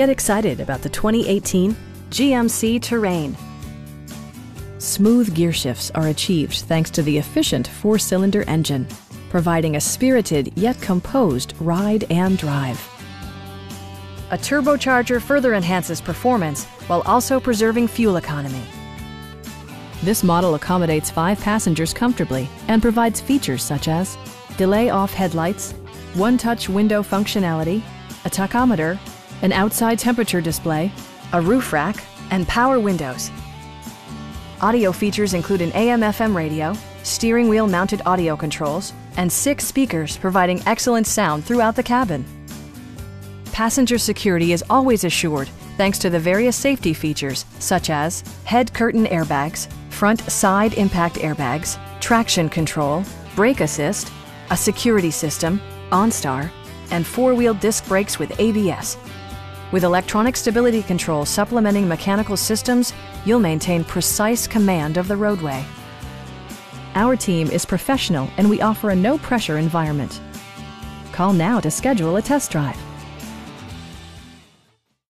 Get excited about the 2018 GMC Terrain. Smooth gear shifts are achieved thanks to the efficient four-cylinder engine, providing a spirited yet composed ride and drive. A turbocharger further enhances performance while also preserving fuel economy. This model accommodates five passengers comfortably and provides features such as delay off headlights, one-touch window functionality, a tachometer, an outside temperature display, a roof rack, and power windows. Audio features include an AM-FM radio, steering wheel mounted audio controls, and six speakers providing excellent sound throughout the cabin. Passenger security is always assured thanks to the various safety features such as head curtain airbags, front side impact airbags, traction control, brake assist, a security system, OnStar, and four-wheel disc brakes with ABS. With electronic stability control supplementing mechanical systems, you'll maintain precise command of the roadway. Our team is professional and we offer a no-pressure environment. Call now to schedule a test drive.